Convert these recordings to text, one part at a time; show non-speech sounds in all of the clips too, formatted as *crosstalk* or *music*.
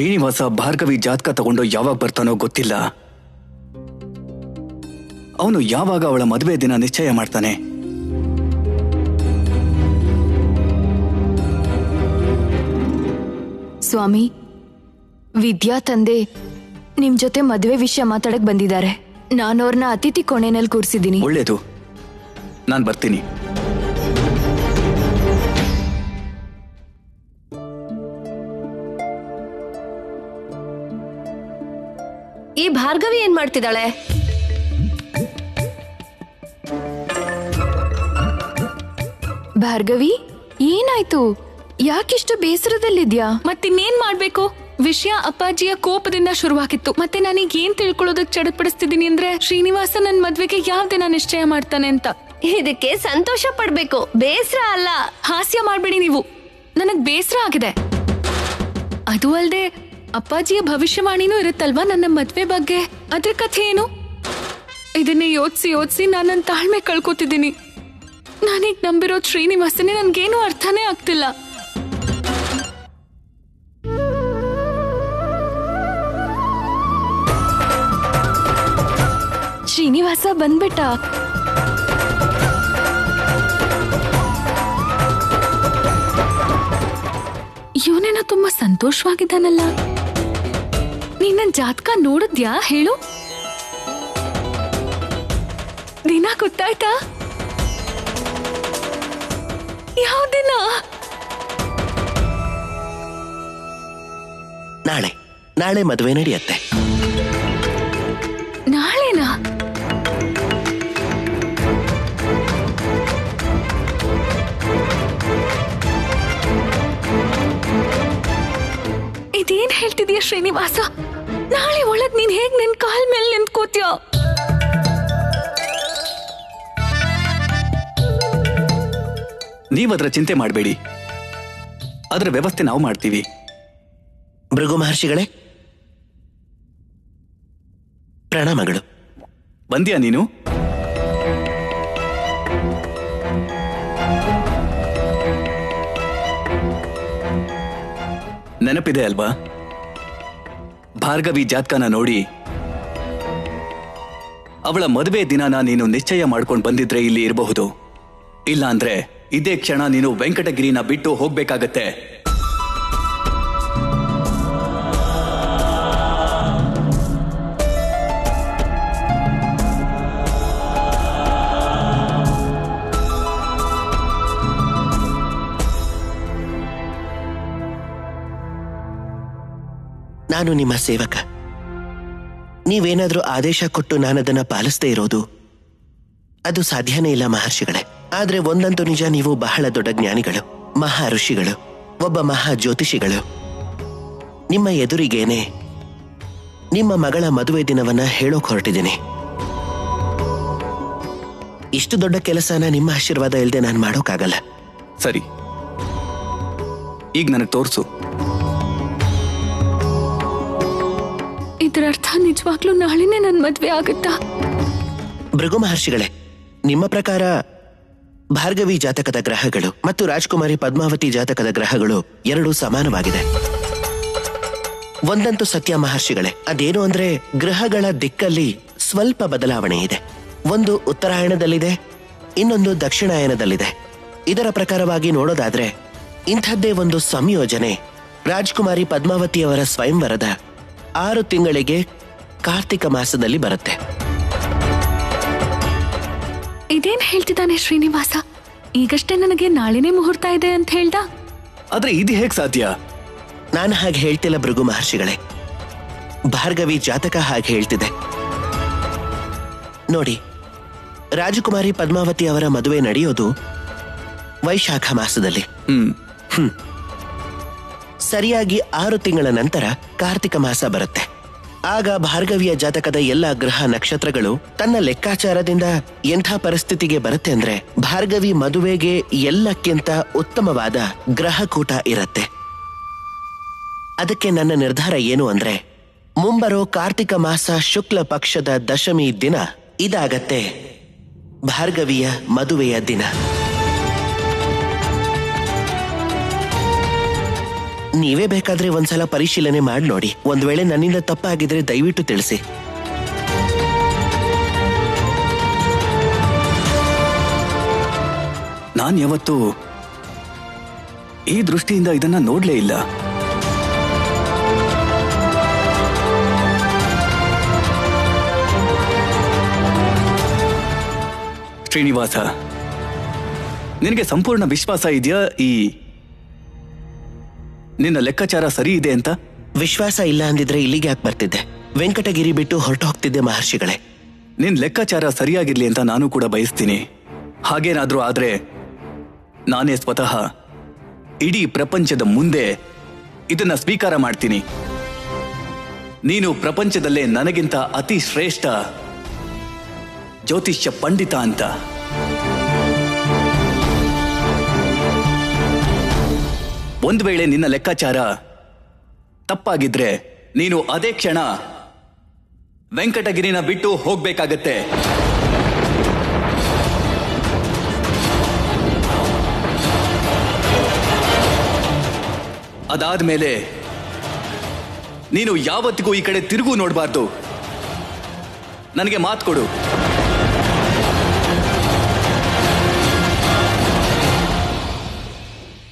ಶ್ರೀನಿವಾಸ ಭಾರ್ಗವಿ ಜಾತಕ ತಗೊಂಡು ಯಾವಾಗ ಬರ್ತಾನೋ ಗೊತ್ತಿಲ್ಲ. ಅವನು ಯಾವಾಗ ಅವಳ ಮದುವೆ ದಿನ ನಿಶ್ಚಯ ಮಾಡ್ತಾನೆ? ಸ್ವಾಮಿ ವಿದ್ಯಾ ತಂದೆ ನಿಮ್ ಜೊತೆ ಮದುವೆ ವಿಷಯ ಮಾತಾಡಕ್ ಬಂದಿದ್ದಾರೆ. ನಾನು ಅವ್ರನ್ನ ಅತಿಥಿ ಕೋಣೆನಲ್ಲಿ ಕೂರಿಸಿದ್ದೀನಿ. ಒಳ್ಳೇದು. ನಾನು ಬರ್ತೀನಿ. ಈ ಭಾರ್ಗವಿ ಏನ್ ಮಾಡ್ತಿದ್ದಾಳೆ? ಭಾರ್ಗವಿ ಏನಾಯ್ತು? ಯಾಕಿಷ್ಟು ಬೇಸರದಲ್ಲಿದ್ಯಾ? ಮತ್ತಿನ್ನೇನ್ ಮಾಡ್ಬೇಕು? ವಿಷಯ ಅಪ್ಪಾಜಿಯ ಕೋಪದಿಂದ ಶುರುವಾಗಿತ್ತು. ಮತ್ತೆ ನಾನೀಗ ಏನ್ ತಿಳ್ಕೊಳ್ಳೋದಕ್ ಚಡಪಡಿಸ್ತಿದ್ದೀನಿ ಅಂದ್ರೆ ಶ್ರೀನಿವಾಸ ನನ್ ಮದ್ವೆಗೆ ಯಾವ ದಿನ ನಿಶ್ಚಯ ಮಾಡ್ತಾನೆ ಅಂತ. ಇದಕ್ಕೆ ಸಂತೋಷ ಪಡ್ಬೇಕು. ಬೇಸರ ಅಲ್ಲ. ಹಾಸ್ಯ ಮಾಡ್ಬೇಡಿ ನೀವು. ನನಗ್ ಬೇಸರ ಆಗಿದೆ. ಅದು ಅಲ್ದೆ ಅಪ್ಪಾಜಿಯ ಭವಿಷ್ಯವಾಣಿನೂ ಇರುತ್ತಲ್ವಾ ನನ್ನ ಮದ್ವೆ ಬಗ್ಗೆ? ಅದ್ರ ಕಥೆ ಏನು? ಇದನ್ನೇ ಯೋಚಿಸಿ ಯೋಚಿಸಿ ನಾನು ನನ್ನ ತಾಳ್ಮೆ ಕಳ್ಕೊತಿದ್ದೀನಿ. ನಾನೀಗ ನಂಬಿರೋ ಶ್ರೀನಿವಾಸನೇ ನನ್ಗೇನು ಅರ್ಥನೇ ಆಗ್ತಿಲ್ಲ. ಶ್ರೀನಿವಾಸ ಬಂದ್ಬಿಟ್ಟ. ಇವನೇನೋ ತುಂಬಾ ಸಂತೋಷವಾಗಿದ್ದಾನಲ್ಲ. ನೀನ್ ನನ್ ಜಾತಕ ನೋಡಿದ್ಯಾ? ಹೇಳು. ದಿನ ಗೊತ್ತಾಯ್ತಾ? ಯಾವ ದಿನ? ನಾಳೆ. ನಾಳೆ ಮದುವೆ ನಡೆಯತ್ತೆ. ನಾಳೆನಾ? ಇದೇನ್ ಹೇಳ್ತಿದೀಯ ಶ್ರೀನಿವಾಸ? ನಾಳೆ ಒಳಗ್ ನೀನ್ ಹೇಗ್ ನಿನ್ ಕಾಲ್ ಮೇಲೆ ನಿಂತ್ಕೋತೀಯ? ನೀವದ್ರ ಚಿಂತೆ ಮಾಡಬೇಡಿ. ಅದರ ವ್ಯವಸ್ಥೆ ನಾವು ಮಾಡ್ತೀವಿ. ಭೃಗು ಮಹರ್ಷಿಗಳೇ ಪ್ರಣಾಮಗಳು. ಬಂದ್ಯಾ ನೀನು? ನೆನಪಿದೆ ಅಲ್ವಾ? ಭಾರ್ಗವಿ ಜಾತ್ಕನ ನೋಡಿ, ಅವಳ ಮದುವೆ ದಿನಾನ ನೀನು ನಿಶ್ಚಯ ಮಾಡ್ಕೊಂಡು ಬಂದಿದ್ರೆ ಇಲ್ಲಿ ಇರಬಹುದು. ಇಲ್ಲಾಂದ್ರೆ ಇದೇ ಕ್ಷಣ ನೀನು ವೆಂಕಟಗಿರಿನ ಬಿಟ್ಟು ಹೋಗ್ಬೇಕಾಗತ್ತೆ. ನಾನು ನಿಮ್ಮ ಸೇವಕ. ನೀವೇನಾದರೂ ಆದೇಶ ಕೊಟ್ಟು ನಾನದನ್ನ ಪಾಲಿಸದೇ ಇರೋದು, ಅದು ಸಾಧ್ಯನೇ ಇಲ್ಲ ಮಹರ್ಷಿಗಳೇ. ಆದ್ರೆ ಒಂದಂತೂ ನಿಜ, ನೀವು ಬಹಳ ದೊಡ್ಡ ಜ್ಞಾನಿಗಳು, ಮಹಾ ಋಷಿಗಳು, ಒಬ್ಬ ಮಹಾ ಜ್ಯೋತಿಷಿಗಳು. ನಿಮ್ಮ ಎದುರಿಗೇನೆ, ನಿಮ್ಮ ಮಗಳ ಮದುವೆ ದಿನವನ್ನ ಹೇಳೋಕ್ ಹೊರಟಿದ್ದೀನಿ. ಇಷ್ಟು ದೊಡ್ಡ ಕೆಲಸನ ನಿಮ್ಮ ಆಶೀರ್ವಾದ ಇಲ್ಲದೆ ನಾನು ಮಾಡೋಕ್ಕಾಗಲ್ಲ. ಸರಿ. ಈಗ ನನಗೆ ತೋರಿಸು. ಇದ್ರ ಅರ್ಥ ನಿಜವಾಗ್ಲೂ ನಾಳೆನೆ ನನ್ ಮದ್ವೆ ಆಗುತ್ತಾ? ಭೃಗು ಮಹರ್ಷಿಗಳೇ ನಿಮ್ಮ ಪ್ರಕಾರ ಭಾರ್ಗವಿ ಜಾತಕದ ಗ್ರಹಗಳು ಮತ್ತು ರಾಜ್ಕುಮಾರಿ ಪದ್ಮಾವತಿ ಜಾತಕದ ಗ್ರಹಗಳು ಎರಡೂ ಸಮಾನವಾಗಿದೆ. ಒಂದಂತೂ ಸತ್ಯ ಮಹರ್ಷಿಗಳೇ, ಅದೇನು ಅಂದ್ರೆ ಗ್ರಹಗಳ ದಿಕ್ಕಲ್ಲಿ ಸ್ವಲ್ಪ ಬದಲಾವಣೆ ಇದೆ. ಒಂದು ಉತ್ತರಾಯಣದಲ್ಲಿದೆ, ಇನ್ನೊಂದು ದಕ್ಷಿಣಾಯನದಲ್ಲಿದೆ. ಇದರ ಪ್ರಕಾರವಾಗಿ ನೋಡೋದಾದ್ರೆ ಇಂಥದ್ದೇ ಒಂದು ಸಂಯೋಜನೆ ರಾಜ್ಕುಮಾರಿ ಪದ್ಮಾವತಿಯವರ ಸ್ವಯಂವರದ ಆರು ತಿಂಗಳಿಗೆ ಕಾರ್ತಿಕ ಮಾಸದಲ್ಲಿ ಬರುತ್ತೆ. ಇದೇನ್ ಹೇಳ್ತಿದ್ದಾನೆ ಶ್ರೀನಿವಾಸ? ಈಗಷ್ಟೇ ನನಗೆ ನಾಳೆನೇ ಮುಹೂರ್ತ ಇದೆ ಅಂತ ಹೇಳ್ದ? ಆದ್ರೆ ಇದು ಹೇಗ್ ಸಾಧ್ಯ? ನಾನು ಹಾಗೆ ಹೇಳ್ತಿಲ್ಲ ಭೃಗು ಮಹರ್ಷಿಗಳೇ. ಭಾರ್ಗವಿ ಜಾತಕ ಹಾಗೆ ಹೇಳ್ತಿದೆ. ನೋಡಿ ರಾಜಕುಮಾರಿ ಪದ್ಮಾವತಿ ಅವರ ಮದುವೆ ನಡೆಯೋದು ವೈಶಾಖ ಮಾಸದಲ್ಲಿ. ಹ್ಮ್. ಸರಿಯಾಗಿ ಆರು ತಿಂಗಳ ನಂತರ ಕಾರ್ತಿಕ ಮಾಸ ಬರುತ್ತೆ. ಆಗ ಭಾರ್ಗವಿಯ ಜಾತಕದ ಎಲ್ಲ ಗ್ರಹ ನಕ್ಷತ್ರಗಳು ತನ್ನ ಲೆಕ್ಕಾಚಾರದಿಂದ ಎಂಥ ಪರಿಸ್ಥಿತಿಗೆ ಬರುತ್ತೆ ಅಂದ್ರೆ ಭಾರ್ಗವಿ ಮದುವೆಗೆ ಎಲ್ಲಕ್ಕಿಂತ ಉತ್ತಮವಾದ ಗ್ರಹಕೂಟ ಇರತ್ತೆ. ಅದಕ್ಕೆ ನನ್ನ ನಿರ್ಧಾರ ಏನು ಅಂದ್ರೆ, ಮುಂಬರೋ ಕಾರ್ತಿಕ ಮಾಸ ಶುಕ್ಲ ಪಕ್ಷದ ದಶಮಿ ದಿನ ಇದಾಗತ್ತೆ ಭಾರ್ಗವಿಯ ಮದುವೆಯ ದಿನ. ನೀವೇ ಬೇಕಾದ್ರೆ ಒಂದ್ಸಲ ಪರಿಶೀಲನೆ ಮಾಡಿ ನೋಡಿ. ಒಂದ್ ವೇಳೆ ನನ್ನಿಂದ ತಪ್ಪಾಗಿದ್ರೆ ದಯವಿಟ್ಟು ತಿಳಿಸಿ. ನಾನ್ ಯಾವತ್ತು ಈ ದೃಷ್ಟಿಯಿಂದ ಇದನ್ನ ನೋಡ್ಲೇ ಇಲ್ಲ. ಶ್ರೀನಿವಾಸ, ನಿನಗೆ ಸಂಪೂರ್ಣ ವಿಶ್ವಾಸ ಇದೆಯಾ ಈ ನಿನ್ನ ಲೆಕ್ಕಾಚಾರ ಸರಿ ಇದೆ ಅಂತ? ವಿಶ್ವಾಸ ಇಲ್ಲ ಅಂದಿದ್ರೆ ಇಲ್ಲಿಗೆ ಯಾಕೆ ಬರ್ತಿದ್ದೆ? ವೆಂಕಟಗಿರಿ ಬಿಟ್ಟು ಹೊರಟು ಹೋಗ್ತಿದ್ದೆ ಮಹರ್ಷಿಗಳೇ. ನಿನ್ ಲೆಕ್ಕಾಚಾರ ಸರಿಯಾಗಿರ್ಲಿ ಅಂತ ನಾನು ಕೂಡ ಬಯಸ್ತೀನಿ. ಹಾಗೇನಾದ್ರೂ ಆದ್ರೆ ನಾನೇ ಸ್ವತಃ ಇಡೀ ಪ್ರಪಂಚದ ಮುಂದೆ ಇದನ್ನ ಸ್ವೀಕಾರ ಮಾಡ್ತೀನಿ. ನೀನು ಪ್ರಪಂಚದಲ್ಲೇ ನನಗಿಂತ ಅತಿ ಶ್ರೇಷ್ಠ ಜ್ಯೋತಿಷ್ಯ ಪಂಡಿತ ಅಂತ. ಒಂದ್ ವೇಳೆ ನಿನ್ನ ಲೆಕ್ಕಾಚಾರ ತಪ್ಪಾಗಿದ್ರೆ ನೀನು ಅದೇ ಕ್ಷಣ ವೆಂಕಟಗಿರಿನ ಬಿಟ್ಟು ಹೋಗ್ಬೇಕಾಗತ್ತೆ. ಅದಾದ್ಮೇಲೆ ನೀನು ಯಾವತ್ತಿಗೂ ಈ ಕಡೆ ತಿರುಗು ನೋಡಬಾರ್ದು. ನನಗೆ ಮಾತು ಕೊಡು.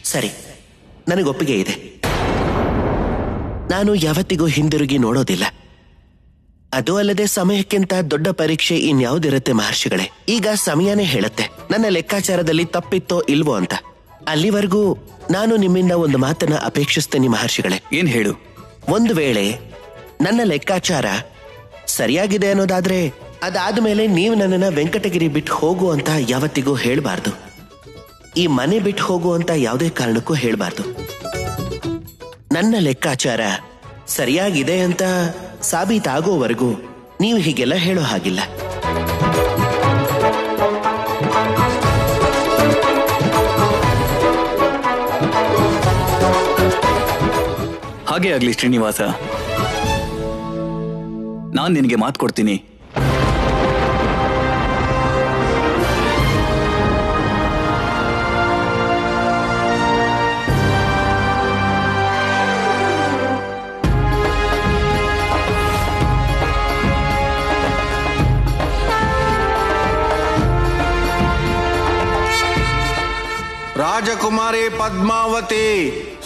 ಸರಿ. ನನಗೊಪ್ಪಿಗೆ ಇದೆ. ನಾನು ಯಾವತ್ತಿಗೂ ಹಿಂದಿರುಗಿ ನೋಡೋದಿಲ್ಲ. ಅದು ಅಲ್ಲದೆ ಸಮಯಕ್ಕಿಂತ ದೊಡ್ಡ ಪರೀಕ್ಷೆ ಇನ್ಯಾವುದಿರುತ್ತೆ ಮಹರ್ಷಿಗಳೇ. ಈಗ ಸಮಯನೇ ಹೇಳುತ್ತೆ. ನನ್ನ ಲೆಕ್ಕಾಚಾರದಲ್ಲಿ ತಪ್ಪಿತ್ತೋ ಇಲ್ವೋ ಅಂತ. ಅಲ್ಲಿವರೆಗೂ ನಾನು ನಿಮ್ಮಿಂದ ಒಂದು ಮಾತನ್ನ ಅಪೇಕ್ಷಿಸ್ತೇನೆ ಮಹರ್ಷಿಗಳೇ. ಏನ್ ಹೇಳು? ಒಂದು ವೇಳೆ ನನ್ನ ಲೆಕ್ಕಾಚಾರ ಸರಿಯಾಗಿದೆ ಅನ್ನೋದಾದ್ರೆ ಅದಾದ ಮೇಲೆ ನೀವು ನನ್ನನ್ನ ವೆಂಕಟಗಿರಿ ಬಿಟ್ಟು ಹೋಗು ಅಂತ ಯಾವತ್ತಿಗೂ ಹೇಳ್ಬಾರ್ದು. ಈ ಮನೆ ಬಿಟ್ಟು ಹೋಗು ಅಂತ ಯಾವುದೇ ಕಾರಣಕ್ಕೂ ಹೇಳಬಾರ್ದು. ನನ್ನ ಲೆಕ್ಕಾಚಾರ ಸರಿಯಾಗಿದೆ ಅಂತ ಸಾಬೀತಾಗೋವರೆಗೂ ನೀವು ಹೀಗೆಲ್ಲ ಹೇಳೋ ಹಾಗಿಲ್ಲ. ಹಾಗೆ ಆಗ್ಲಿ ಶ್ರೀನಿವಾಸ. ನಾನ್ ನಿನಗೆ ಮಾತು ಕೊಡ್ತೀನಿ. ರಾಜಕುಮಾರಿ ಪದ್ಮಾವತಿ.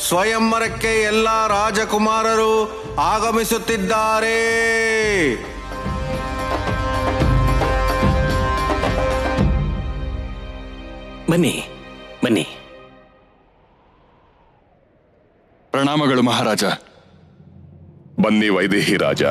ಸ್ವಯಂವರಕ್ಕೆ ಎಲ್ಲ ರಾಜಕುಮಾರರು ಆಗಮಿಸುತ್ತಿದ್ದಾರೆ. ಬನ್ನಿ ಬನ್ನಿ. ಪ್ರಣಾಮಗಳು ಮಹಾರಾಜ. ಬನ್ನಿ ವೈದೇಹಿ ರಾಜ.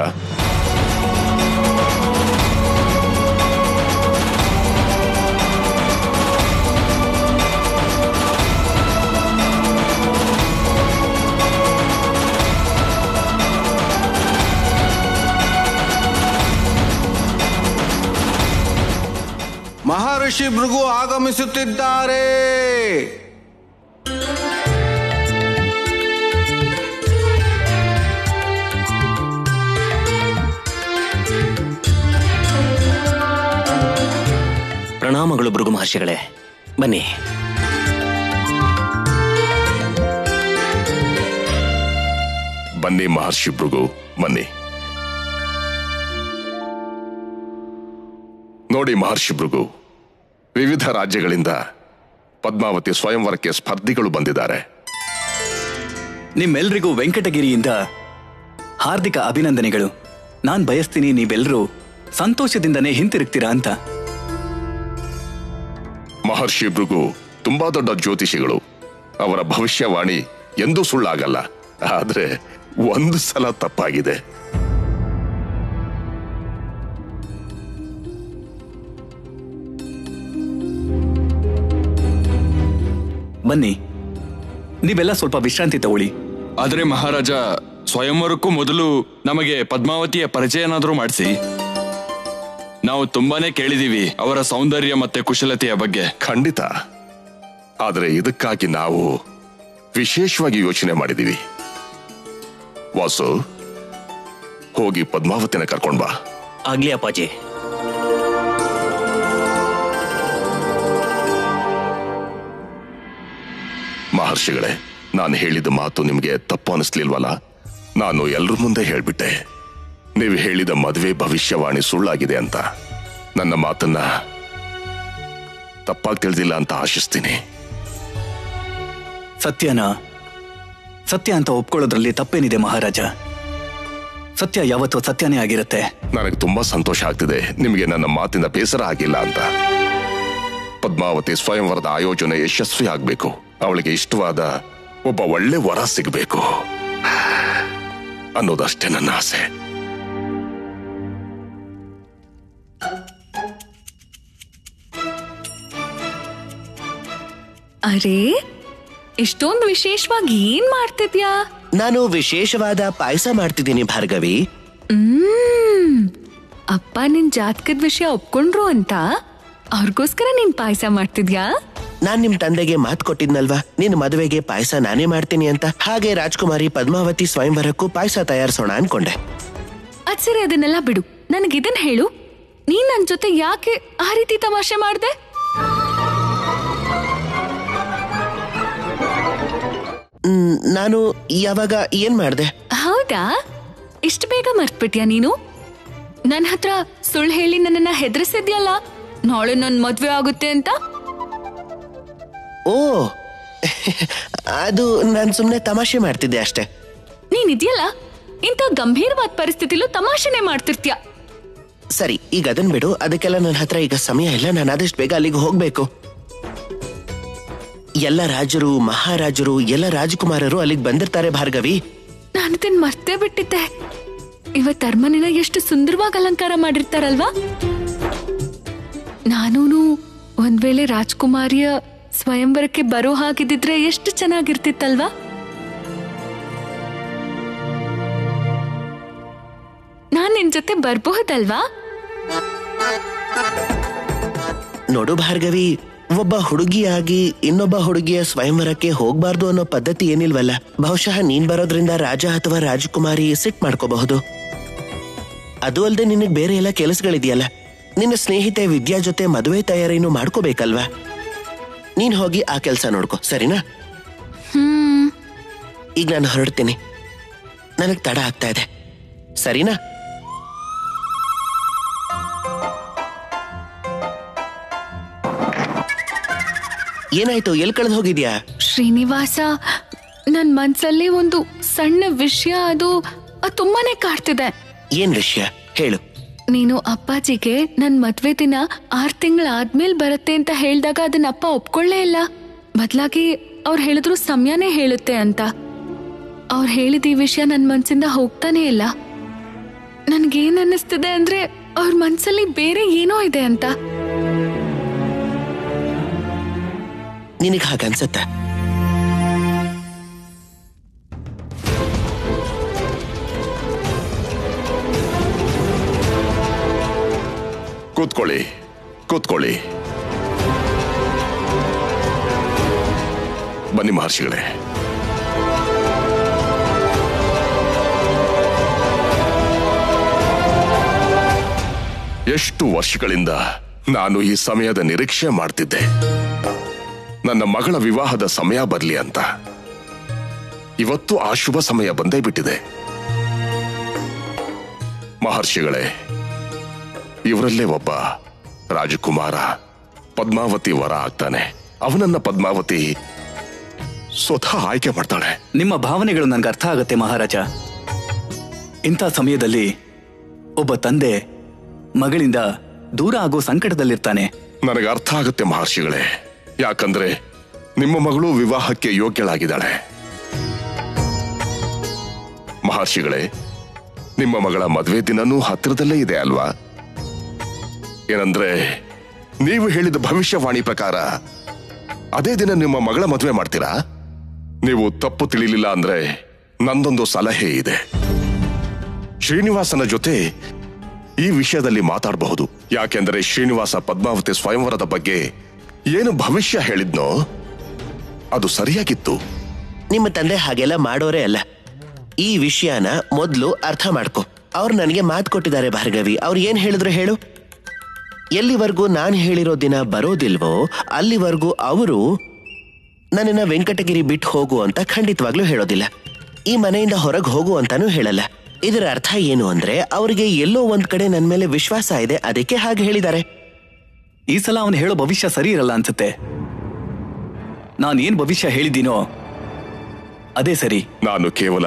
ಭೃಗು ಆಗಮಿಸುತ್ತಿದ್ದಾರೆ. ಪ್ರಣಾಮಗಳು ಭೃಗು ಮಹರ್ಷಿಗಳೇ ಬನ್ನಿ. ಬನ್ನಿ ಮಹರ್ಷಿ ಭೃಗು ಬನ್ನಿ. ನೋಡಿ ಮಹರ್ಷಿ ಭೃಗು ವಿವಿಧ ರಾಜ್ಯಗಳಿಂದ ಪದ್ಮಾವತಿ ಸ್ವಯಂವರಕ್ಕೆ ಸ್ಪರ್ಧಿಗಳು ಬಂದಿದ್ದಾರೆ. ನಿಮ್ಮೆಲ್ರಿಗೂ ವೆಂಕಟಗಿರಿಯಿಂದ ಹಾರ್ದಿಕ ಅಭಿನಂದನೆಗಳು. ನಾನ್ ಬಯಸ್ತೀನಿ ನೀವೆಲ್ಲರೂ ಸಂತೋಷದಿಂದನೇ ಹಿಂತಿರುಗ್ತೀರಾ ಅಂತ. ಮಹರ್ಷಿ ಭೃಗು ತುಂಬಾ ದೊಡ್ಡ ಜ್ಯೋತಿಷಿಗಳು. ಅವರ ಭವಿಷ್ಯವಾಣಿ ಎಂದೂ ಸುಳ್ಳಾಗಲ್ಲ. ಆದ್ರೆ ಒಂದು ಸಲ ತಪ್ಪಾಗಿದೆ. ಬನ್ನಿ. ನೀವೆಲ್ಲ ಸ್ವಲ್ಪ ವಿಶ್ರಾಂತಿ ತಗೊಳ್ಳಿ. ಆದ್ರೆ ಮಹಾರಾಜ ಸ್ವಯಂವರಕ್ಕೂ ಮೊದಲು ನಮಗೆ ಪದ್ಮಾವತಿಯ ಪರಿಚಯನಾದರೂ ಮಾಡಿಸಿ. ನಾವು ತುಂಬಾನೇ ಕೇಳಿದೀವಿ ಅವರ ಸೌಂದರ್ಯ ಮತ್ತೆ ಕುಶಲತೆಯ ಬಗ್ಗೆ. ಖಂಡಿತ. ಆದ್ರೆ ಇದಕ್ಕಾಗಿ ನಾವು ವಿಶೇಷವಾಗಿ ಯೋಚನೆ ಮಾಡಿದೀವಿ. ವಾಸು ಹೋಗಿ ಪದ್ಮಾವತಿನ ಕರ್ಕೊಂಡ್ ಬಾ. ಆಗ್ಲಿ ಅಪ್ಪಾಜಿ. ಮಹರ್ಷಿಗಳೇ ನಾನು ಹೇಳಿದ ಮಾತು ನಿಮಗೆ ತಪ್ಪು ಅನಿಸ್ಲಿಲ್ವಲ್ಲ ನಾನು ಎಲ್ಲರ ಮುಂದೆ ಹೇಳ್ಬಿಟ್ಟೆ. ನೀವು ಹೇಳಿದ ಮದುವೆ ಭವಿಷ್ಯವಾಣಿ ಸುಳ್ಳಾಗಿದೆ ಅಂತ. ನನ್ನ ಮಾತನ್ನ ತಪ್ಪಾಗಿ ತಿಳಿದಿಲ್ಲ ಅಂತ ಆಶಿಸ್ತೀನಿ. ಸತ್ಯನ ಸತ್ಯ ಅಂತ ಒಪ್ಕೊಳ್ಳೋದ್ರಲ್ಲಿ ತಪ್ಪೇನಿದೆ ಮಹಾರಾಜ? ಸತ್ಯ ಯಾವತ್ತೂ ಸತ್ಯನೇ ಆಗಿರುತ್ತೆ. ನನಗೆ ತುಂಬಾ ಸಂತೋಷ ಆಗ್ತಿದೆ. ನಿಮಗೆ ನನ್ನ ಮಾತಿನ ಬೇಸರ ಆಗಿಲ್ಲ ಅಂತ. ಪದ್ಮಾವತಿ ಸ್ವಯಂವರದ ಆಯೋಜನೆ ಯಶಸ್ವಿ ಆಗ್ಬೇಕು. ಅವಳಿಗೆ ಇಷ್ಟವಾದ ಒಬ್ಬ ಒಳ್ಳೆ ವರ ಸಿಗಬೇಕು ಅನ್ನೋದಷ್ಟೇ ನನ್ನ ಆಸೆ. ಅರೇ ಇಷ್ಟೊಂದು ವಿಶೇಷವಾಗಿ ಏನ್ ಮಾಡ್ತಿದ್ಯಾ? ನಾನು ವಿಶೇಷವಾದ ಪಾಯಸ ಮಾಡ್ತಿದ್ದೀನಿ ಭಾರ್ಗವಿ. ಹ್ಮ್ ಅಪ್ಪ ನಿನ್ ಜಾತಕದ ವಿಷಯ ಒಪ್ಕೊಂಡ್ರು ಅಂತ. ಅವ್ರಿಗೋಸ್ಕರ ನೀನ್ ಪಾಯಸ ಮಾಡ್ತಿದ್ಯಾ? ನಾನ್ ನಿಮ್ ತಂದೆಗೆ ಮಾತು ಕೊಟ್ಟಿದ್ನಲ್ವಾ? ನಿನ್ ಮದುವೆಗೆ ಪಾಯಸ ನಾನೇ ಮಾಡ್ತೀನಿ ಅಂತ. ಹಾಗೆ ರಾಜ್ಕುಮಾರಿ ಪದ್ಮಾವತಿ ಸ್ವಯಂವರಕ್ಕೂ ಪಾಯಸ ತಯಾರಿಸೋಣ ಅನ್ಕೊಂಡೆ. ಅದ್ ಸರಿ ಅದನ್ನೆಲ್ಲ ಬಿಡು. ನನಗೆ ಇದನ್ ಹೇಳು. ನೀನ್ ನನ್ ಜೊತೆ ಯಾಕೆ ಆ ರೀತಿ ತಮಾಷೆ ಮಾಡ್ದೆ? ನಾನು ಯಾವಾಗ ಏನ್ ಮಾಡ್ದೆ? ಹೌದಾ? ಇಷ್ಟು ಬೇಗ ಮರ್ತ್ಬಿಟ್ಯಾ ನೀನು? ನನ್ನ ಹತ್ರ ಸುಳ್ಳು ಹೇಳಿ ನನ್ನನ್ನ ಹೆದರ್ಸಿದ್ಯಲ್ಲ? ನಾಳೆ ನನ್ ಮದ್ವೆ ಆಗುತ್ತೆ ಅಂತ? ಓ *laughs* ಅದು ನಾನ್ ಸುಮ್ನೆ ತಮಾಷೆ ಮಾಡ್ತಿದ್ದೆ ಅಷ್ಟೇ. ನೀನಿದ್ಯಲ್ಲ? ಇದೆಯಲ್ಲ ಇಂಥ ಗಂಭೀರವಾದ ಪರಿಸ್ಥಿತಿಲೂ ತಮಾಷೆನೆ ಮಾಡ್ತಿರ್ತೀಯ? ಸರಿ ಈಗ ಅದನ್ ಬಿಡು. ಅದಕ್ಕೆಲ್ಲ ನನ್ನ ಹತ್ರ ಈಗ ಸಮಯ ಇಲ್ಲ. ನಾನು ಆದಷ್ಟು ಬೇಗ ಅಲ್ಲಿಗೆ ಹೋಗ್ಬೇಕು. ಎಲ್ಲ ರಾಜರು ಮಹಾರಾಜರು ಎಲ್ಲ ರಾಜಕುಮಾರರು ಅಲ್ಲಿಗೆ ಬಂದಿರ್ತಾರೆ ಭಾರ್ಗವಿ. ನಾನು ಇದನ್ ಮರ್ತೇ ಬಿಟ್ಟಿದ್ದೆ. ಇವತ್ ಅರ್ಮನಿನ ಎಷ್ಟು ಸುಂದರವಾಗಿ ಅಲಂಕಾರ ಮಾಡಿರ್ತಾರಲ್ವಾ? ನಾನೂನು ಒಂದ್ ವೇಳೆ ರಾಜ್ಕುಮಾರಿಯ ಸ್ವಯಂವರಕ್ಕೆ ಬರೋ ಹಾಗಿದ್ದಿದ್ರೆ ಎಷ್ಟು ಚೆನ್ನಾಗಿರ್ತಿತ್ತಲ್ವಾ? ನಾನ್ ನಿನ್ ಜೊತೆ ಬರ್ಬಹುದಲ್ವಾ ನೋಡು ಭಾರ್ಗವಿ, ಒಬ್ಬ ಹುಡುಗಿಯಾಗಿ ಇನ್ನೊಬ್ಬ ಹುಡುಗಿಯ ಸ್ವಯಂವರಕ್ಕೆ ಹೋಗ್ಬಾರ್ದು ಅನ್ನೋ ಪದ್ಧತಿ ಏನಿಲ್ವಲ್ಲ? ಬಹುಶಃ ನೀನ್ ಬರೋದ್ರಿಂದ ರಾಜ ಅಥವಾ ರಾಜಕುಮಾರಿ ಸಿಟ್ ಮಾಡ್ಕೋಬಹುದು. ಅದು ಅಲ್ಲದೆ ನಿನಗೆ ಬೇರೆ ಎಲ್ಲ ಕೆಲಸಗಳಿದೆಯಲ್ಲ? ನಿನ್ನ ಸ್ನೇಹಿತೆ ವಿದ್ಯಾ ಜೊತೆ ಮದುವೆ ತಯಾರಿನೂ ಮಾಡ್ಕೋಬೇಕಲ್ವಾ? ನೀನ್ ಹೋಗಿ ಆ ಕೆಲಸ ನೋಡ್ಕೊ ಸರಿನಾ? ಈಗ ನಾನು ಹೊರಡ್ತೀನಿ. ನನಗ್ ತಡ ಆಗ್ತಾ ಇದೆ. ಸರಿನಾ? ಏನಾಯ್ತು? ಎಲ್ ಕಳೆದು ಹೋಗಿದ್ಯಾ? ಶ್ರೀನಿವಾಸ ನನ್ ಮನ್ಸಲ್ಲಿ ಒಂದು ಸಣ್ಣ ವಿಷಯ ಅದು ಅದು ತುಂಬಾನೇ ಕಾಡ್ತಿದೆ. ಏನ್ ವಿಷಯ? ಹೇಳು. ನೀನು ಅಪ್ಪಾಜಿಗೆ ನನ್ ಮದ್ವೆ ದಿನ ಆರ್ ತಿಂಗಳಾದ್ಮೇಲೆ ಬರುತ್ತೆ ಅಂತ ಹೇಳ್ದಾಗ ಅದನ್ನ ಅಪ್ಪ ಒಪ್ಕೊಳ್ಳೇ ಇಲ್ಲ. ಬದಲಾಗಿ ಅವ್ರು ಹೇಳಿದ್ರು ಸಮಯನೇ ಹೇಳುತ್ತೆ ಅಂತ. ಅವ್ರು ಹೇಳಿದ ಈ ವಿಷಯ ನನ್ ಮನ್ಸಿಂದ ಹೋಗ್ತಾನೆ ಇಲ್ಲ. ನನ್ಗೇನ್ ಅನ್ನಿಸ್ತಿದೆ ಅಂದ್ರೆ ಅವ್ರ ಮನ್ಸಲ್ಲಿ ಬೇರೆ ಏನೋ ಇದೆ ಅಂತ. ನಿನಗ್ ಹಾಗನ್ಸತ್ತ? ಕೂತ್ಕೊಳ್ಳಿ ಕೂತ್ಕೊಳ್ಳಿ. ಬನ್ನಿ ಮಹರ್ಷಿಗಳೇ. ಎಷ್ಟು ವರ್ಷಗಳಿಂದ ನಾನು ಈ ಸಮಯದ ನಿರೀಕ್ಷೆ ಮಾಡ್ತಿದ್ದೆ. ನನ್ನ ಮಗಳ ವಿವಾಹದ ಸಮಯ ಬರಲಿ ಅಂತ. ಇವತ್ತು ಆ ಶುಭ ಸಮಯ ಬಂದೇ ಬಿಟ್ಟಿದೆ. ಮಹರ್ಷಿಗಳೇ ಇವರಲ್ಲೇ ಒಬ್ಬ ರಾಜಕುಮಾರ. ಪದ್ಮಾವತಿ ವರ ಆಗ್ತಾನೆ. ಅವನನ್ನ ಪದ್ಮಾವತಿ ಸ್ವತಃ ಆಯ್ಕೆ ಮಾಡ್ತಾಳೆ. ನಿಮ್ಮ ಭಾವನೆಗಳು ನನ್ಗೆ ಅರ್ಥ ಆಗತ್ತೆ ಮಹಾರಾಜ. ಇಂಥ ಸಮಯದಲ್ಲಿ ಒಬ್ಬ ತಂದೆ ಮಗಳಿಂದ ದೂರ ಆಗೋ ಸಂಕಟದಲ್ಲಿರ್ತಾನೆ. ನನಗೆ ಅರ್ಥ ಆಗುತ್ತೆ ಮಹರ್ಷಿಗಳೇ. ಯಾಕಂದ್ರೆ ನಿಮ್ಮ ಮಗಳು ವಿವಾಹಕ್ಕೆ ಯೋಗ್ಯಳಾಗಿದ್ದಾಳೆ. ಮಹರ್ಷಿಗಳೇ ನಿಮ್ಮ ಮಗಳ ಮದುವೆ ದಿನನೂ ಹತ್ತಿರದಲ್ಲೇ ಇದೆ ಅಲ್ವಾ? ಏನಂದ್ರೆ, ನೀವು ಹೇಳಿದ ಭವಿಷ್ಯವಾಣಿ ಪ್ರಕಾರ ಅದೇ ದಿನ ನಿಮ್ಮ ಮಗಳ ಮದುವೆ ಮಾಡ್ತೀರಾ? ನೀವು ತಪ್ಪು ತಿಳಿಲಿಲ್ಲ ಅಂದ್ರೆ ನಂದೊಂದು ಸಲಹೆ ಇದೆ. ಶ್ರೀನಿವಾಸನ ಜೊತೆ ಈ ವಿಷಯದಲ್ಲಿ ಮಾತಾಡಬಹುದು. ಯಾಕೆಂದರೆ ಶ್ರೀನಿವಾಸ ಪದ್ಮಾವತಿ ಸ್ವಯಂವರದ ಬಗ್ಗೆ ಏನು ಭವಿಷ್ಯ ಹೇಳಿದ್ನೋ ಅದು ಸರಿಯಾಗಿತ್ತು. ನಿಮ್ಮ ತಂದೆ ಹಾಗೆಲ್ಲ ಮಾಡೋರೇ ಅಲ್ಲ. ಈ ವಿಷಯನ ಮೊದಲು ಅರ್ಥ ಮಾಡ್ಕೊ. ಅವ್ರು ನನಗೆ ಮಾತು ಕೊಟ್ಟಿದ್ದಾರೆ ಭಾರ್ಗವಿ. ಅವ್ರು ಏನ್ ಹೇಳಿದ್ರು ಹೇಳು? ಎಲ್ಲಿವರೆಗೂ ನಾನು ಹೇಳಿರೋ ದಿನ ಬರೋದಿಲ್ವೋ ಅಲ್ಲಿವರೆಗೂ ಅವರು ನನ್ನನ್ನ ವೆಂಕಟಗಿರಿ ಬಿಟ್ಟು ಹೋಗು ಅಂತ ಖಂಡಿತವಾಗ್ಲೂ ಹೇಳೋದಿಲ್ಲ. ಈ ಮನೆಯಿಂದ ಹೊರಗೆ ಹೋಗು ಅಂತಾನೂ ಹೇಳಲ್ಲ. ಇದರ ಅರ್ಥ ಏನು ಅಂದ್ರೆ ಅವರಿಗೆ ಎಲ್ಲೋ ಒಂದ್ ಕಡೆ ನನ್ನ ಮೇಲೆ ವಿಶ್ವಾಸ ಇದೆ ಅದಕ್ಕೆ ಹಾಗೆ ಹೇಳಿದ್ದಾರೆ. ಈ ಸಲ ಅವನು ಹೇಳೋ ಭವಿಷ್ಯ ಸರಿ ಇರಲ್ಲ ಅನ್ಸುತ್ತೆ. ನಾನು ಏನ್ ಭವಿಷ್ಯ ಹೇಳಿದ್ದೀನೋ ಅದೇ ಸರಿ. ನಾನು ಕೇವಲ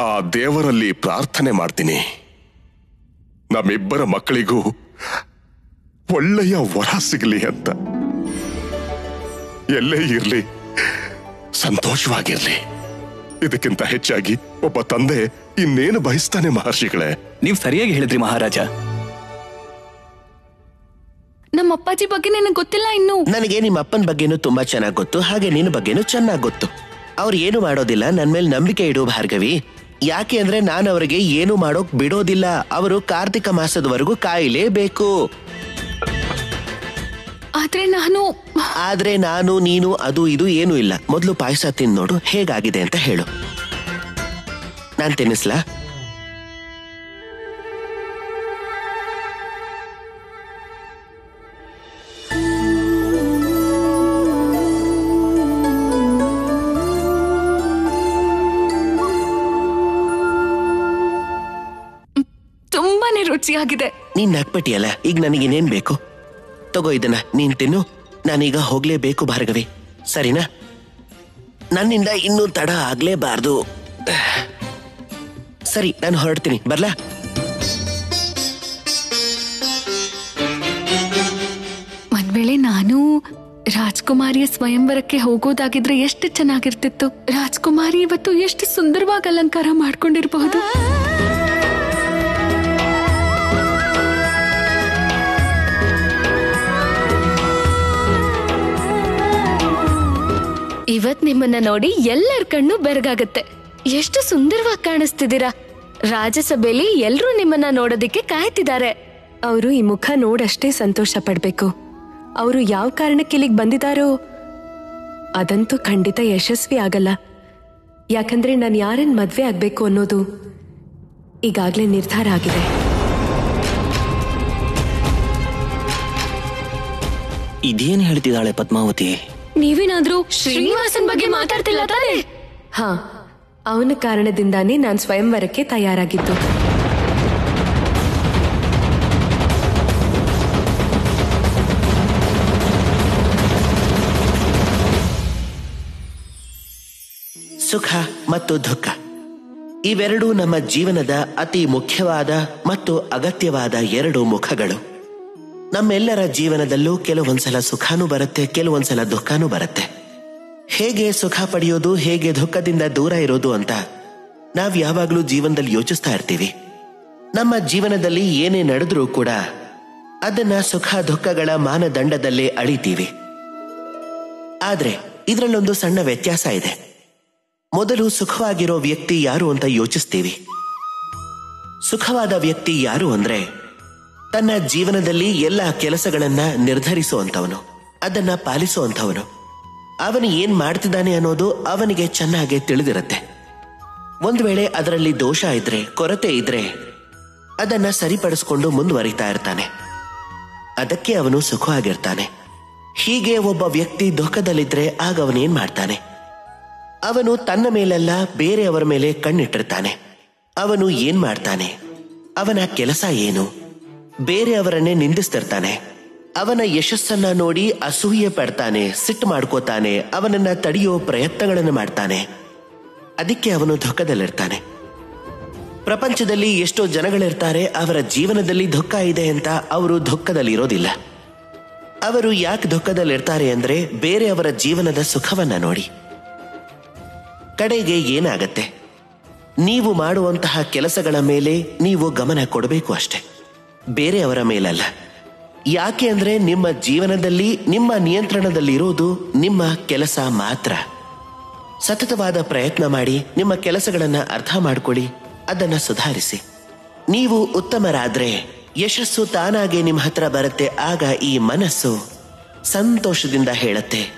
ಆ ದೇವರಲ್ಲಿ ಪ್ರಾರ್ಥನೆ ಮಾಡ್ತೀನಿ. ನಮ್ಮಿಬ್ಬರ ಮಕ್ಕಳಿಗೂ ಒಳ್ಳೆಯ ವರ ಸಿಗಲಿ ಅಂತ. ಎಲ್ಲೇ ಇರ್ಲಿ ಸಂತೋಷವಾಗಿರ್ಲಿ. ಇದಕ್ಕಿಂತ ಹೆಚ್ಚಾಗಿ ಒಬ್ಬ ತಂದೆ ಇನ್ನೇನು ಬಯಸ್ತಾನೆ ಮಹರ್ಷಿಗಳೇ? ನೀವು ಸರಿಯಾಗಿ ಹೇಳಿದ್ರಿ ಮಹಾರಾಜ. ನಮ್ಮ ಅಪ್ಪಾಜಿ ಬಗ್ಗೆ ನಿನಗೆ ಗೊತ್ತಿಲ್ಲ ಇನ್ನು? ನನಗೆ ನಿಮ್ಮ ಅಪ್ಪನ ಬಗ್ಗೆನೂ ತುಂಬಾ ಚೆನ್ನಾಗಿ ಗೊತ್ತು ಹಾಗೆ ನಿನ್ನ ಬಗ್ಗೆನೂ ಚೆನ್ನಾಗಿ ಗೊತ್ತು. ಅವ್ರು ಏನು ಮಾಡೋದಿಲ್ಲ ನನ್ ಮೇಲೆ ನಂಬಿಕೆ ಇಡು ಭಾರ್ಗವಿ. ಯಾಕೆ ಅಂದ್ರೆ ನಾನು ಅವರಿಗೆ ಏನು ಮಾಡೋಕ್ ಬಿಡೋದಿಲ್ಲ. ಅವರು ಕಾರ್ತಿಕ ಮಾಸದವರೆಗೂ ಕಾಯಲೇಬೇಕು. ಆದ್ರೆ ನಾನು ಆದ್ರೆ ನಾನು ನೀನು ಅದು ಇದು ಏನೂ ಇಲ್ಲ. ಮೊದಲು ಪಾಯಸ ತಿಂದು ನೋಡು ಹೇಗಾಗಿದೆ ಅಂತ ಹೇಳು. ನಾನ್ ತಿನ್ನಿಸ್ಲಾ? ರುಚಿಯಾಗಿದೆ. ನೀನ್ ನಕ್ಬಿಟ್ಟಿಯಲ್ಲ ಈಗ ನನಗೆ ಇನ್ನೇನ್ ಬೇಕು? ತಗೋ ಇದನ್ನ ನೀನ್ ತಿನ್ನು. ನಾನೀಗ ಹೋಗ್ಲೇಬೇಕು ಭಾರ್ಗವಿ. ಸರಿನಾ? ನನ್ನಿಂದ ಇನ್ನೂ ತಡ ಆಗ್ಲೇಬಾರ್ದು. ಸರಿ ನಾನು ಹೊರಡ್ತೀನಿ. ಬರ್ಲಾ? ಒಂದ್ ವೇಳೆ ನಾನು ರಾಜ್ಕುಮಾರಿಯ ಸ್ವಯಂವರಕ್ಕೆ ಹೋಗೋದಾಗಿದ್ರೆ ಎಷ್ಟು ಚೆನ್ನಾಗಿರ್ತಿತ್ತು. ರಾಜ್ಕುಮಾರಿ ಇವತ್ತು ಎಷ್ಟು ಸುಂದರವಾಗಿ ಅಲಂಕಾರ ಮಾಡ್ಕೊಂಡಿರಬಹುದು. ಇವತ್ ನಿಮ್ಮನ್ನ ನೋಡಿ ಎಲ್ಲರ ಕಣ್ಣು ಬೆರಗಾಗುತ್ತೆ. ಎಷ್ಟು ಸುಂದರವಾಗಿ ಕಾಣಿಸ್ತಿದ್ದೀರಾ? ರಾಜ್ಯಸಭೆಯಲ್ಲಿ ಎಲ್ಲರೂ ನಿಮ್ಮನ್ನ ನೋಡೋದಿಕ್ಕೆ ಕಾಯ್ತಿದ್ದಾರೆ. ಅವರು ಈ ಮುಖ ನೋಡಷ್ಟೇ ಸಂತೋಷ ಪಡ್ಬೇಕು. ಅವರು ಯಾವ ಕಾರಣಕ್ಕೆ ಇಲ್ಲಿಗೆ ಬಂದಿದ್ದಾರೋ? ಅದಂತೂ ಖಂಡಿತ ಯಶಸ್ವಿ ಆಗಲ್ಲ. ಯಾಕಂದ್ರೆ ನಾನು ಯಾರನ್ನ ಮದ್ವೆ ಆಗ್ಬೇಕು ಅನ್ನೋದು ಈಗಾಗ್ಲೇ ನಿರ್ಧಾರ ಆಗಿದೆ. ಇದೇನು ಹೇಳ್ತಿದ್ದಾಳೆ ಪದ್ಮಾವತಿ? ನೀವೇನಾದ್ರೂ ಶ್ರೀನಿವಾಸನ್ ಬಗ್ಗೆ ಮಾತಾಡ್ತಿಲ್ಲ ತಾನೇ? ಹಾ ಅವನ ಕಾರಣದಿಂದಾನೇ ನಾನು ಸ್ವಯಂವರಕ್ಕೆ ತಯಾರಾಗಿದ್ದು. ಸುಖ ಮತ್ತು ದುಃಖ. ಇವೆರಡೂ ನಮ್ಮ ಜೀವನದ ಅತಿ ಮುಖ್ಯವಾದ ಮತ್ತು ಅಗತ್ಯವಾದ ಎರಡು ಮುಖಗಳು. ನಮ್ಮೆಲ್ಲರ ಜೀವನದಲ್ಲೂ ಕೆಲವೊಂದ್ಸಲ ಸುಖನೂ ಬರುತ್ತೆ, ಕೆಲವೊಂದ್ಸಲ ದುಃಖನೂ ಬರುತ್ತೆ. ಹೇಗೆ ಸುಖ ಪಡೆಯೋದು, ಹೇಗೆ ದುಃಖದಿಂದ ದೂರ ಇರೋದು ಅಂತ ನಾವ್ ಯಾವಾಗ್ಲೂ ಜೀವನದಲ್ಲಿ ಯೋಚಿಸ್ತಾ ಇರ್ತೀವಿ. ನಮ್ಮ ಜೀವನದಲ್ಲಿ ಏನೇ ನಡೆದ್ರೂ ಕೂಡ ಅದನ್ನ ಸುಖ, ದುಃಖಗಳ ಮಾನದಂಡದಲ್ಲೇ ಅಳಿತೀವಿ. ಆದ್ರೆ ಇದರಲ್ಲೊಂದು ಸಣ್ಣ ವ್ಯತ್ಯಾಸ ಇದೆ. ಮೊದಲು ಸುಖವಾಗಿರೋ ವ್ಯಕ್ತಿ ಯಾರು ಅಂತ ಯೋಚಿಸ್ತೀವಿ. ಸುಖವಾದ ವ್ಯಕ್ತಿ ಯಾರು ಅಂದ್ರೆ ತನ್ನ ಜೀವನದಲ್ಲಿ ಎಲ್ಲ ಕೆಲಸಗಳನ್ನ ನಿರ್ಧರಿಸುವಂತವನು ಅದನ್ನ ಪಾಲಿಸುವಂತವನು ಅವನು ಏನ್ ಮಾಡ್ತಿದ್ದಾನೆ ಅನ್ನೋದು ಅವನಿಗೆ ಚೆನ್ನಾಗಿ ತಿಳಿದಿರುತ್ತೆ. ಒಂದು ವೇಳೆ ಅದರಲ್ಲಿ ದೋಷ ಇದ್ರೆ, ಕೊರತೆ ಇದ್ರೆ, ಅದನ್ನ ಸರಿಪಡಿಸ್ಕೊಂಡು ಮುಂದುವರಿತಾ ಇರ್ತಾನೆ. ಅದಕ್ಕೆ ಅವನು ಸುಖವಾಗಿರ್ತಾನೆ. ಹೀಗೆ ಒಬ್ಬ ವ್ಯಕ್ತಿ ದುಃಖದಲ್ಲಿದ್ರೆ ಆಗ ಅವನೇನ್ ಮಾಡ್ತಾನೆ? ಅವನು ತನ್ನ ಮೇಲೆಲ್ಲ, ಬೇರೆಯವರ ಮೇಲೆ ಕಣ್ಣಿಟ್ಟಿರ್ತಾನೆ. ಅವನು ಏನ್ ಮಾಡ್ತಾನೆ? ಅವನ ಕೆಲಸ ಏನು? ಬೇರೆಯವರನ್ನೇ ನಿಂದಿಸ್ತಿರ್ತಾನೆ. ಅವನ ಯಶಸ್ಸನ್ನ ನೋಡಿ ಅಸೂಯೆ ಪಡ್ತಾನೆ, ಸಿಟ್ಟು ಮಾಡ್ಕೋತಾನೆ, ಅವನನ್ನ ತಡೆಯೋ ಪ್ರಯತ್ನಗಳನ್ನು ಮಾಡ್ತಾನೆ. ಅದಕ್ಕೆ ಅವನು ದುಃಖದಲ್ಲಿರ್ತಾನೆ. ಪ್ರಪಂಚದಲ್ಲಿ ಎಷ್ಟೋ ಜನಗಳಿರ್ತಾರೆ, ಅವರ ಜೀವನದಲ್ಲಿ ದುಃಖ ಇದೆ ಅಂತ ಅವರು ದುಃಖದಲ್ಲಿ ಇರೋದಿಲ್ಲ ಅವರು ಯಾಕೆ ದುಃಖದಲ್ಲಿರ್ತಾರೆ ಅಂದ್ರೆ ಬೇರೆಯವರ ಜೀವನದ ಸುಖವನ್ನ ನೋಡಿ. ಕಡೆಗೆ ಏನಾಗತ್ತೆ? ನೀವು ಮಾಡುವಂತಹ ಕೆಲಸಗಳ ಮೇಲೆ ನೀವು ಗಮನ ಕೊಡಬೇಕು ಅಷ್ಟೆ. ಬೇರೆಯವರ ಮೇಲಲ್ಲ. ಯಾಕೆ ಅಂದ್ರೆ ನಿಮ್ಮ ಜೀವನದಲ್ಲಿ ನಿಮ್ಮ ನಿಯಂತ್ರಣದಲ್ಲಿರೋದು ನಿಮ್ಮ ಕೆಲಸ ಮಾತ್ರ. ಸತತವಾದ ಪ್ರಯತ್ನ ಮಾಡಿ ನಿಮ್ಮ ಕೆಲಸಗಳನ್ನು ಅರ್ಥ ಮಾಡ್ಕೊಳ್ಳಿ ಅದನ್ನು ಸುಧಾರಿಸಿ. ನೀವು ಉತ್ತಮರಾದ್ರೆ ಯಶಸ್ಸು ತಾನಾಗೆ ನಿಮ್ಮ ಹತ್ರ ಬರುತ್ತೆ ಆಗ ಈ ಮನಸ್ಸು ಸಂತೋಷದಿಂದ ಹೇಳುತ್ತೆ.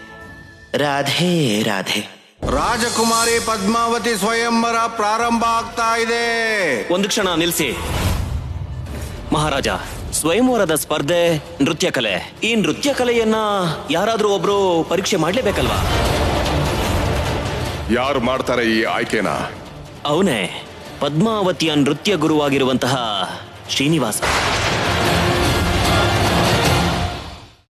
ರಾಧೆ ರಾಧೆ. ರಾಜಕುಮಾರಿ ಪದ್ಮಾವತಿ ಸ್ವಯಂವರ ಪ್ರಾರಂಭ ಆಗ್ತಾ ಇದೆ. ಒಂದು ಕ್ಷಣ ನಿಲ್ಲಿಸಿ ಮಹಾರಾಜ ಸ್ವಯಂವರದ ಸ್ಪರ್ಧೆ ನೃತ್ಯ ಕಲೆ ಈ ನೃತ್ಯ ಕಲೆಯನ್ನ ಯಾರಾದ್ರೂ ಒಬ್ರು ಪರೀಕ್ಷೆ ಮಾಡ್ಲೇಬೇಕಲ್ವಾ? ಯಾರು ಮಾಡ್ತಾರೆ ಈ ಆಯ್ಕೆನ? ಅವನೇ ಪದ್ಮಾವತಿಯ ನೃತ್ಯ ಗುರುವಾಗಿರುವಂತಹ ಶ್ರೀನಿವಾಸ.